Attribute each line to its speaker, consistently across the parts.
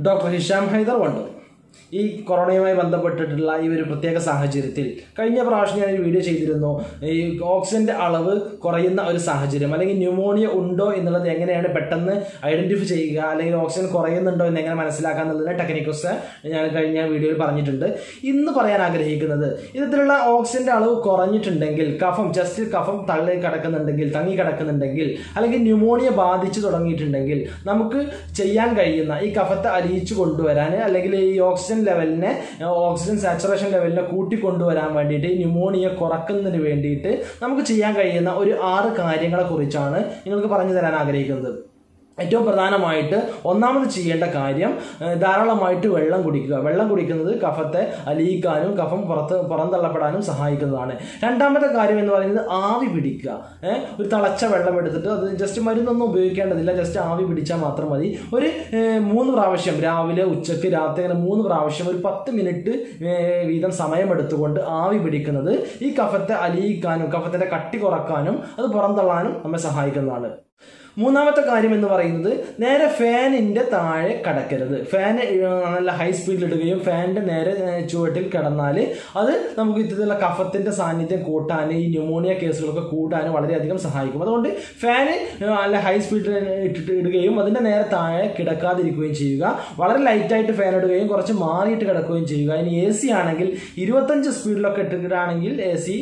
Speaker 1: Dr. Hisham Haider wondered. ഈ കൊറോണയുമായി ബന്ധപ്പെട്ടിട്ടുള്ള ഈ ഒരു പ്രത്യേക സാഹചര്യത്തിൽ കഴിഞ്ഞ പ്രാവശ്യം ഞാൻ ഒരു വീഡിയോ ചെയ്തിരുന്നു. ഈ ഓക്സിജന്റെ അളവ് കുറയുന്ന ഒരു സാഹചര്യം. അല്ലെങ്കിൽ ന്യൂമോണിയ ഉണ്ടോ എന്നുള്ളത് എങ്ങനെയാണ് പെട്ടെന്ന് ഐഡന്റിഫൈ ചെയ്യുക? അല്ലെങ്കിൽ ഓക്സിജൻ കുറയുന്നുണ്ടോ എന്ന് എങ്ങനെ മനസ്സിലാക്കുക എന്നുള്ളതിന്റെ ടെക്നിക്കൽസ് ഞാൻ കഴിഞ്ഞ വീഡിയോയിൽ പറഞ്ഞിട്ടുണ്ട്. ഇന്ന് പറയാൻ ആഗ്രഹിക്കുന്നത് ഇത്തരത്തിലുള്ള ഓക്സിജന്റെ അളവ് കുറഞ്ഞിട്ടുണ്ടെങ്കിൽ കഫം ജസ്റ്റ് കഫം തള്ളി കിടക്കുന്നുണ്ടെങ്കിൽ തങ്ങി കിടക്കുന്നുണ്ടെങ്കിൽ അല്ലെങ്കിൽ ന്യൂമോണിയ ബാധിച്ചു തുടങ്ങിയിട്ടുണ്ടെങ്കിൽ നമുക്ക് ചെയ്യാൻ കഴിയുന്ന ഈ കഫത്തെ അരിയിച്ചു കൊണ്ടുവരാൻ അല്ലെങ്കിൽ ഈ ഓക്സിജൻ ലെവലിനെ ഓക്സിജൻ സാച്ചുറേഷൻ ലെവലിനെ കൂട്ടിക്കൊണ്ടുവരാൻ വേണ്ടിയിട്ട് ഈ ന്യൂമോണിയ കുറക്കുന്നതിന് വേണ്ടിയിട്ട് നമുക്ക് ചെയ്യാൻ കഴിയുന്ന ഒരു ആറ് കാര്യങ്ങളെക്കുറിച്ചാണ് നിങ്ങൾക്ക് പറഞ്ഞു തരാൻ ആഗ്രഹിക്കുന്നത്. ഏറ്റവും പ്രധാനമായിട്ട് ഒന്നാമത് ചെയ്യേണ്ട കാര്യം ധാരാളമായിട്ട് വെള്ളം കുടിക്കുക. വെള്ളം കുടിക്കുന്നത് കഫത്തെ അലിയിക്കാനും കഫം പുറത്ത് പുറന്തള്ളപ്പെടാനും സഹായിക്കുന്നതാണ്. രണ്ടാമത്തെ കാര്യം എന്ന് പറയുന്നത് ആവി പിടിക്കുക. ഒരു തിളച്ച വെള്ളം എടുത്തിട്ട് അത് ജസ്റ്റ് മരുന്നൊന്നും ഉപയോഗിക്കേണ്ടതില്ല. ജസ്റ്റ് ആവി പിടിച്ചാൽ മാത്രം മതി. ഒരു മൂന്ന് പ്രാവശ്യം രാവിലെ ഉച്ചയ്ക്ക് രാത്രി അങ്ങനെ മൂന്ന് പ്രാവശ്യം ഒരു പത്ത് മിനിറ്റ് വീതം സമയമെടുത്തുകൊണ്ട് ആവി പിടിക്കുന്നത് ഈ കഫത്തെ അലിയിക്കാനും കഫത്തിന്റെ കട്ടി കുറക്കാനും അത് പുറന്തള്ളാനും നമ്മെ സഹായിക്കുന്നതാണ്. മൂന്നാമത്തെ കാര്യം എന്ന് പറയുന്നത് നേരെ ഫാനിന്റെ താഴെ കടക്കരുത്. ഫാൻ നല്ല ഹൈ സ്പീഡിൽ ഇടുകയും ഫാനിന്റെ നേരെ ചുവട്ടിൽ കിടന്നാൽ അത് നമുക്ക് ഇത്തരത്തിലുള്ള കഫത്തിന്റെ സാന്നിധ്യം കൂട്ടാൻ ഈ ന്യൂമോണിയ കേസുകളൊക്കെ കൂട്ടാനും വളരെയധികം സഹായിക്കും. അതുകൊണ്ട് ഫാന് നല്ല ഹൈ സ്പീഡിൽ ഇട്ടിട്ട് ഇടുകയും അതിന്റെ നേരെ താഴെ കിടക്കാതിരിക്കുകയും ചെയ്യുക. വളരെ ലൈറ്റായിട്ട് ഫാൻ ഇടുകയും കുറച്ച് മാറിയിട്ട് കിടക്കുകയും ചെയ്യുക. ഇനി എ സി ആണെങ്കിൽ ഇരുപത്തഞ്ച് സ്പീഡിലൊക്കെ ഇട്ടിട്ടാണെങ്കിൽ എ സി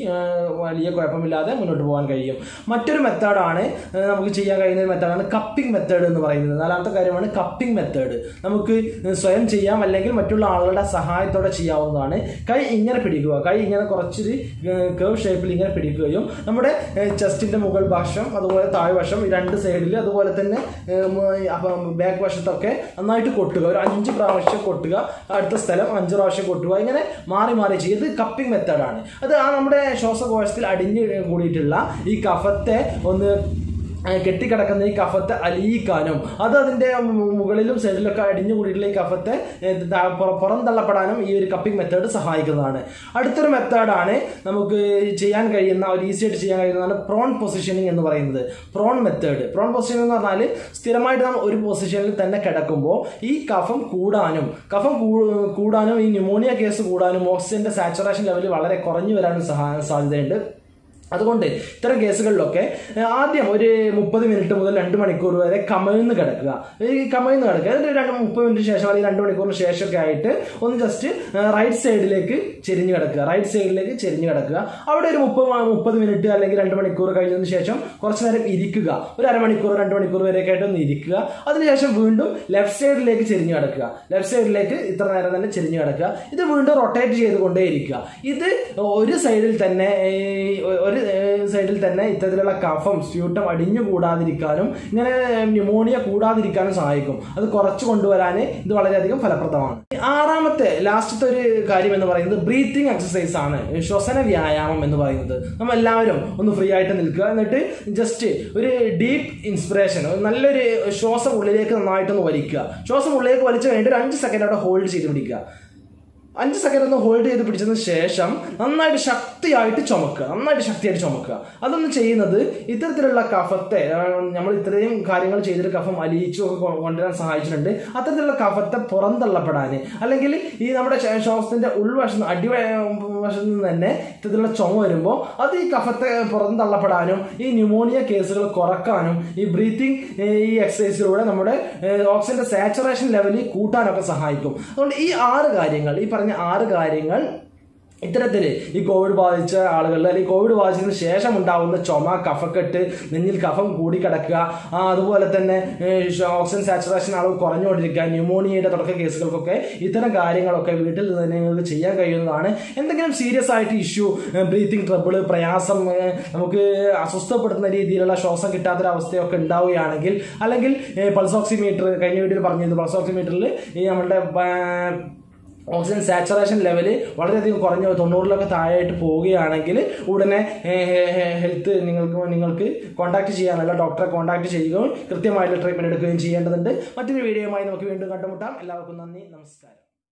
Speaker 1: വലിയ കുഴപ്പമില്ലാതെ മുന്നോട്ട് പോകാൻ കഴിയും. മറ്റൊരു മെത്തേഡാണ് നമുക്ക് ചെയ്യാൻ കഴിയുന്ന ഒരു മെത്തേഡാണ് കപ്പിംഗ് മെത്തേഡ് എന്ന് പറയുന്നത്. നാലാമത്തെ കാര്യമാണ് കപ്പിംഗ് മെത്തേഡ് നമുക്ക് സ്വയം ചെയ്യാം അല്ലെങ്കിൽ മറ്റുള്ള ആളുകളുടെ സഹായത്തോടെ ചെയ്യാവുന്നതാണ്. കൈ ഇങ്ങനെ പിടിക്കുക. കൈ ഇങ്ങനെ കുറച്ചൊരു കേവ് ഷേപ്പിൽ ഇങ്ങനെ പിടിക്കുകയും നമ്മുടെ ചെസ്റ്റിന്റെ മുകൾ വശം അതുപോലെ താഴ്വശം രണ്ട് സൈഡിൽ അതുപോലെ തന്നെ ബാക്ക് വശത്തൊക്കെ നന്നായിട്ട് കൊട്ടുക. ഒരു അഞ്ച് പ്രാവശ്യം കൊട്ടുക. അടുത്ത സ്ഥലം അഞ്ച് പ്രാവശ്യം കൊട്ടുക. ഇങ്ങനെ മാറി മാറി ചെയ്യുക. ഇത് കപ്പിംഗ് മെത്തേഡാണ് അത് ആ നമ്മുടെ ശ്വാസകോശത്തിൽ അടിഞ്ഞു കൂടിയിട്ടുള്ള ഈ കഫത്തെ ഒന്ന് കെട്ടിക്കിടക്കുന്ന ഈ കഫത്തെ അലിയിക്കാനും അത് അതിന്റെ മുകളിലും സൈഡിലൊക്കെ അടിഞ്ഞു കൂടിയിട്ടുള്ള ഈ കഫത്തെ പുറം തള്ളപ്പെടാനും ഈ ഒരു കപ്പിംഗ് മെത്തേഡ് സഹായിക്കുന്നതാണ്. അടുത്തൊരു മെത്തേഡാണ് നമുക്ക് ചെയ്യാൻ കഴിയുന്ന ഒരു ഈസി ആയിട്ട് ചെയ്യാൻ കഴിയുന്നതാണ് പ്രോൺ പൊസിഷനിങ് എന്ന് പറയുന്നത്. പ്രോൺ മെത്തേഡ് പ്രോൺ പൊസിഷൻ എന്ന് പറഞ്ഞാൽ സ്ഥിരമായിട്ട് നാം ഒരു പൊസിഷനിൽ തന്നെ കിടക്കുമ്പോൾ ഈ കഫം കൂടാനും കഫം കൂടാനും ഈ ന്യൂമോണിയ കേസ് കൂടാനും ഓക്സിജന്റെ സാച്ചുറേഷൻ ലെവൽ വളരെ കുറഞ്ഞു വരാനും സഹാ സാധ്യതയുണ്ട്. അതുകൊണ്ട് ഇത്തരം കേസുകളിലൊക്കെ ആദ്യം ഒരു മുപ്പത് മിനിറ്റ് മുതൽ രണ്ട് മണിക്കൂർ വരെ കമഴ്ന്ന് കിടക്കുക. ഈ കമഴ്ന്ന് കിടക്കുക. എന്നിട്ട് രണ്ട് മുപ്പത് മിനിറ്റ് ശേഷം അല്ലെങ്കിൽ രണ്ട് മണിക്കൂറിന് ശേഷമൊക്കെ ആയിട്ട് ഒന്ന് ജസ്റ്റ് റൈറ്റ് സൈഡിലേക്ക് ചെരിഞ്ഞ് കിടക്കുക. റൈറ്റ് സൈഡിലേക്ക് ചെരിഞ്ഞ് കിടക്കുക. അവിടെ ഒരു മുപ്പത് മുപ്പത് മിനിറ്റ് അല്ലെങ്കിൽ രണ്ട് മണിക്കൂർ കഴിഞ്ഞതിന് ശേഷം കുറച്ച് നേരം ഇരിക്കുക. ഒരു അരമണിക്കൂർ രണ്ട് മണിക്കൂർ വരെയൊക്കെ ആയിട്ട് ഒന്ന് ഇരിക്കുക. അതിനുശേഷം വീണ്ടും ലെഫ്റ്റ് സൈഡിലേക്ക് ചെരിഞ്ഞ് കിടക്കുക. ലെഫ്റ്റ് സൈഡിലേക്ക് ഇത്ര നേരം തന്നെ ചെരിഞ്ഞ് കിടക്കുക. ഇത് വീണ്ടും റൊട്ടേറ്റ് ചെയ്തുകൊണ്ടേ ഇരിക്കുക ഇത് ഒരു സൈഡിൽ തന്നെ ഏഹ്, ഒരു സൈഡിൽ തന്നെ ഇത്തരത്തിലുള്ള കഫം സ്യൂട്ടം അടിഞ്ഞു കൂടാതിരിക്കാനും ഇങ്ങനെ ന്യൂമോണിയ കൂടാതിരിക്കാനും സഹായിക്കും. അത് കുറച്ച് കൊണ്ടുവരാൻ ഇത് വളരെയധികം ഫലപ്രദമാണ്. ആറാമത്തെ ലാസ്റ്റത്തെ ഒരു കാര്യം എന്ന് പറയുന്നത് ബ്രീത്തിങ് എക്സസൈസ് ആണ്. ശ്വസന വ്യായാമം എന്ന് പറയുന്നത്. നമ്മൾ എല്ലാവരും ഒന്ന് ഫ്രീ ആയിട്ട് നിൽക്കുക. എന്നിട്ട് ജസ്റ്റ് ഒരു ഡീപ്പ് ഇൻസ്പിറേഷൻ നല്ലൊരു ശ്വാസം ഉള്ളിലേക്ക് നന്നായിട്ടൊന്ന് വലിക്കുക. ശ്വാസം ഉള്ളിലേക്ക് വലിച്ചു കഴിഞ്ഞിട്ട് ഒരു അഞ്ച് സെക്കൻഡ് അവിടെ ഹോൾഡ് ചെയ്ത് പിടിക്കുക. അഞ്ച് സെക്കൻഡ് ഒന്ന് ഹോൾഡ് ചെയ്ത് പിടിച്ചതിന് ശേഷം നന്നായിട്ട് ശക്തിയായിട്ട് ചുമക്കുക. നന്നായിട്ട് ശക്തിയായിട്ട് ചുമക്കുക. അതൊന്ന് ചെയ്യുന്നത് ഇത്തരത്തിലുള്ള കഫത്തെ നമ്മൾ ഇത്രയും കാര്യങ്ങൾ ചെയ്തിട്ട് കഫം അലിയിച്ചു കൊണ്ടുവരാൻ സഹായിച്ചിട്ടുണ്ട്. അത്തരത്തിലുള്ള കഫത്തെ പുറന്തള്ളപ്പെടാൻ അല്ലെങ്കിൽ ഈ നമ്മുടെ ശ്വാസത്തിന്റെ ഉൾവശം അടിവശത്ത് നിന്ന് തന്നെ ഇത്തരത്തിലുള്ള ചുമ വരുമ്പോൾ അത് ഈ കഫത്തെ പുറന്തള്ളപ്പെടാനും ഈ ന്യൂമോണിയ കേസുകൾ കുറക്കാനും ഈ ബ്രീത്തിങ് ഈ എക്സസൈസിലൂടെ നമ്മുടെ ഓക്സിജന്റെ സാച്ചുറേഷൻ ലെവലിൽ കൂട്ടാനൊക്കെ സഹായിക്കും. അതുകൊണ്ട് ഈ ആറ് കാര്യങ്ങൾ ഈ പറഞ്ഞ ആറ് കാര്യങ്ങൾ ഇത്തരത്തിൽ ഈ കോവിഡ് ബാധിച്ച ആളുകളിൽ അല്ലെങ്കിൽ കോവിഡ് ബാധിച്ചതിന് ശേഷം ഉണ്ടാകുന്ന ചുമ കഫക്കെട്ട് നെഞ്ഞിൽ കഫം കൂടിക്കിടക്കുക അതുപോലെ തന്നെ ഓക്സിജൻ സാച്ചുറേഷൻ അളവ് കുറഞ്ഞുകൊണ്ടിരിക്കുക ന്യൂമോണിയയുടെ തുടക്ക കേസുകൾക്കൊക്കെ ഇത്തരം കാര്യങ്ങളൊക്കെ വീട്ടിൽ നിന്ന് നിങ്ങൾക്ക് ചെയ്യാൻ കഴിയുന്നതാണ്. എന്തെങ്കിലും സീരിയസ് ആയിട്ട് ഇഷ്യൂ ബ്രീത്തിങ് ട്രബിൾ പ്രയാസം നമുക്ക് അസ്വസ്ഥപ്പെടുത്തുന്ന രീതിയിലുള്ള ശ്വാസം കിട്ടാത്തൊരവസ്ഥയൊക്കെ ഉണ്ടാവുകയാണെങ്കിൽ അല്ലെങ്കിൽ പൾസ് ഓക്സിമീറ്റർ കഴിഞ്ഞ വീട്ടിൽ പറഞ്ഞിരുന്നു പൾസ് ഓക്സിമീറ്ററിൽ ഈ നമ്മളുടെ ഏഹ്, ഓക്സിജൻ സാച്ചുറേഷൻ ലെവൽ വളരെയധികം കുറഞ്ഞ തൊണ്ണൂറിലൊക്കെ താഴെയായിട്ട് പോവുകയാണെങ്കിൽ ഉടനെ ഹെൽത്ത് നിങ്ങൾക്ക് നിങ്ങൾക്ക് കോൺടാക്ട് ചെയ്യാനുള്ള ഡോക്ടറെ കോൺടാക്ട് ചെയ്യുകയും കൃത്യമായിട്ട് ട്രീറ്റ്മെന്റ് എടുക്കുകയും ചെയ്യേണ്ടതുണ്ട്. മറ്റൊരു വീഡിയോയുമായി നമുക്ക് വീണ്ടും കണ്ടുമുട്ടാം. എല്ലാവർക്കും നന്ദി നമസ്കാരം.